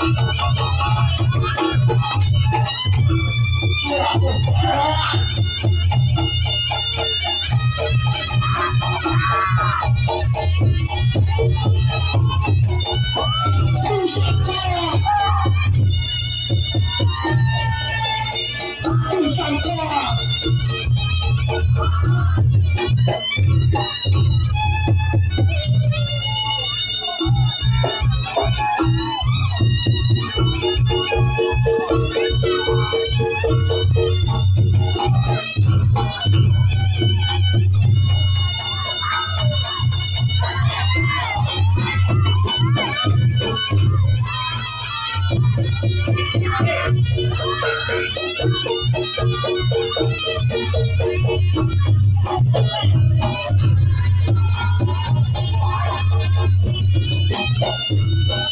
Thank you.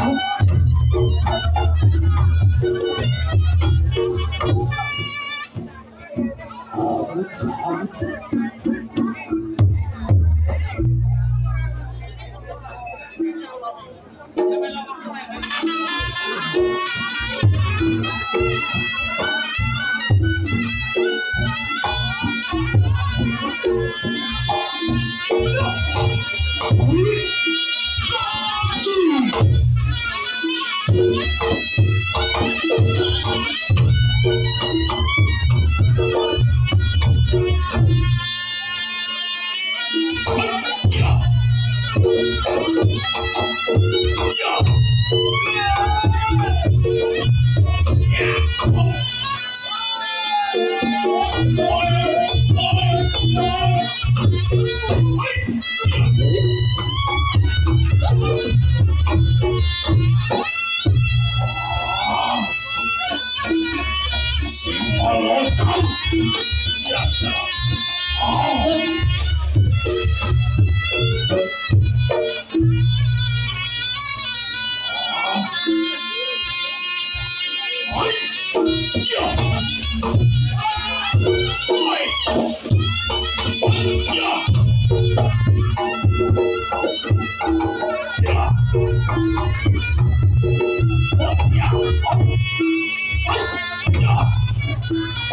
Oh,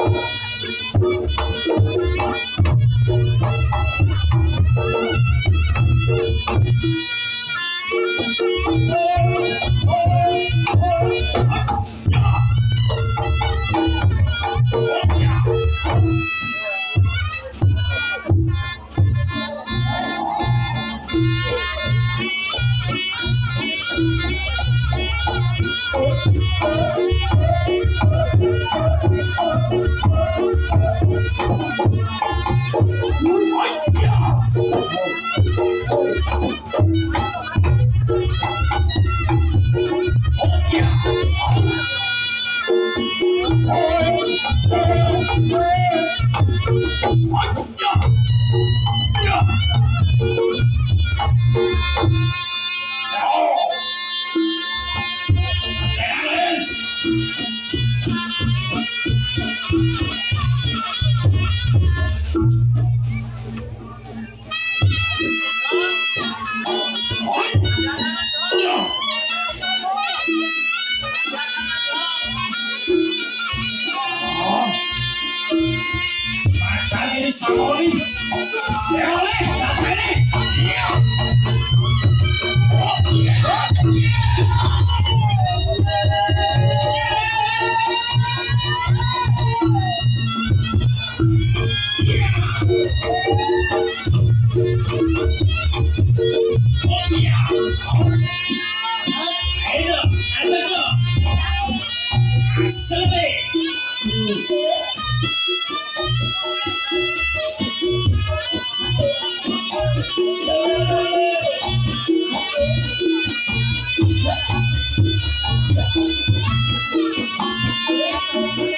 Oh, Samoy. Ole, la tele. Thank you. Yeah.